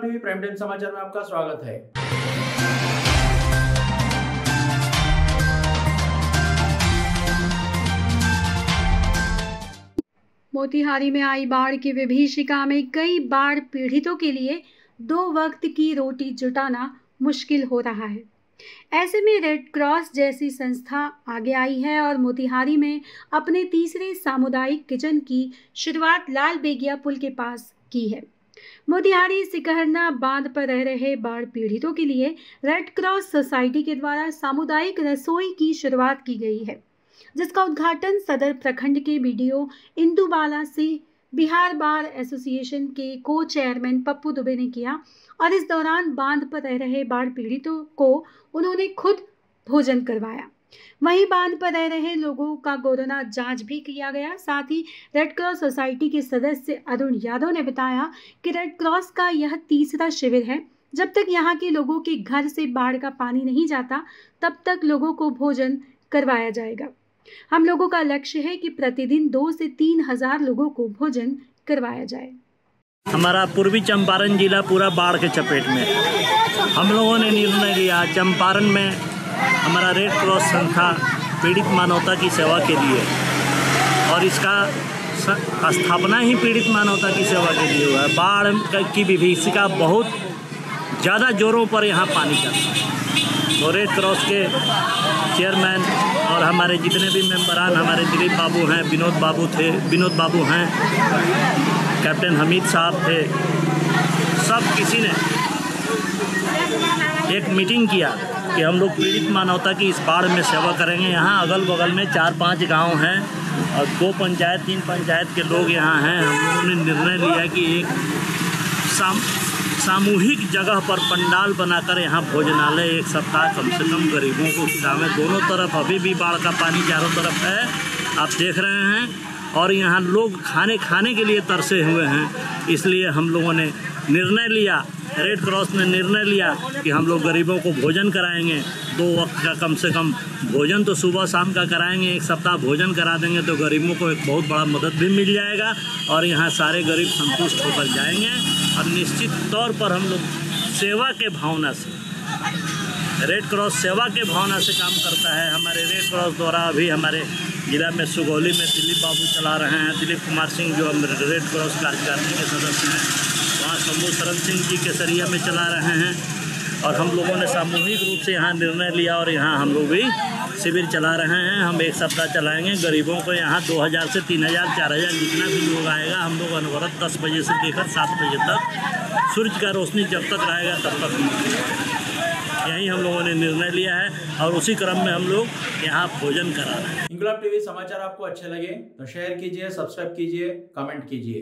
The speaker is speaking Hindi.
टीवी प्राइम टाइम समाचार में आपका स्वागत है। मोतिहारी में आई बाढ़ की विभीषिका में कई बाढ़ पीड़ितों के लिए दो वक्त की रोटी जुटाना मुश्किल हो रहा है। ऐसे में रेड क्रॉस जैसी संस्था आगे आई है और मोतिहारी में अपने तीसरे सामुदायिक किचन की शुरुआत लाल बेगिया पुल के पास की है। मोतिहारी, सिकहरना बाँध पर रह रहे बाढ़ पीड़ितों के लिए रेड क्रॉस सोसाइटी के द्वारा सामुदायिक रसोई की शुरुआत की गई है, जिसका उद्घाटन सदर प्रखंड के BDO Indu Bala Singh Bihar bar association के को चेयरमैन पप्पू दुबे ने किया और इस दौरान बाँध पर रह रहे बाढ़ पीड़ितों को उन्होंने खुद भोजन करवाया। वहीं बाँध पर रह रहे लोगों का कोरोना जाँच भी किया गया। साथ ही रेड क्रॉस सोसाइटी के सदस्य अरुण यादव ने बताया कि रेड क्रॉस का यह तीसरा शिविर है। जब तक यहाँ के लोगों के घर से बाढ़ का पानी नहीं जाता, तब तक लोगों को भोजन करवाया जाएगा। हम लोगों का लक्ष्य है कि प्रतिदिन दो से तीन हज़ार लोगों को भोजन करवाया जाए। हमारा पूर्वी चंपारण जिला पूरा बाढ़ के चपेट में हम लोगों ने निर्णय लिया, चंपारण में हमारा रेड क्रॉस संस्था पीड़ित मानवता की सेवा के लिए और इसका स्थापना ही पीड़ित मानवता की सेवा के लिए हुआ है। बाढ़ क- विभीषिका बहुत ज़्यादा जोरों पर यहाँ पानी चलता है। तो रेड क्रॉस के चेयरमैन और हमारे जितने भी मेम्बरान हमारे दिलीप बाबू हैं, विनोद बाबू थे, विनोद बाबू हैं, कैप्टन हमीद साहब थे, सब किसी ने एक मीटिंग किया कि हम लोग पीड़ित मानवता की इस बाढ़ में सेवा करेंगे। यहाँ अगल बगल में चार पाँच गाँव हैं और दो पंचायत, तीन पंचायत के लोग यहाँ हैं। हम लोगों ने निर्णय लिया कि एक साम सामूहिक जगह पर पंडाल बनाकर यहाँ भोजनालय एक सप्ताह कम से कम गरीबों को खिलावें। दोनों तरफ़ अभी भी बाढ़ का पानी चारों तरफ़ है। आप देख रहे हैं और यहाँ लोग खाने खाने के लिए तरसे हुए हैं। इसलिए हम लोगों ने निर्णय लिया रेड क्रॉस ने निर्णय लिया कि हम लोग गरीबों को भोजन कराएँगे। दो वक्त का कम से कम भोजन तो सुबह शाम का कराएँगे, एक सप्ताह भोजन करा देंगे तो गरीबों को एक बहुत बड़ा मदद भी मिल जाएगा और यहाँ सारे गरीब संतुष्ट होकर जाएँगे। और निश्चित तौर पर हम लोग सेवा के भावना से रेड क्रॉस सेवा के भावना से काम करता है। हमारे रेड क्रॉस द्वारा अभी हमारे जिला में सुगौली में दिलीप बाबू चला रहे हैं। दिलीप कुमार सिंह जो हम रेड क्रॉस कार्यकारिणी के सदस्य हैं, वहाँ शंभू शरण सिंह जी केसरिया में चला रहे हैं और हम लोगों ने सामूहिक रूप से यहाँ निर्णय लिया और यहाँ हम लोग भी शिविर चला रहे हैं। हम एक सप्ताह चलाएँगे। गरीबों को यहाँ 2000 से 3000 4000 जितना भी लोग आएगा, हम लोग अनवरत 10 बजे से लेकर 7 बजे तक सूरज का रोशनी जब तक रहेगा तब तक यही हम लोगों ने निर्णय लिया है और उसी क्रम में हम लोग यहाँ भोजन करा रहे हैं। इंकलाब टीवी समाचार आपको अच्छे लगे तो शेयर कीजिए सब्सक्राइब कीजिए कमेंट कीजिए।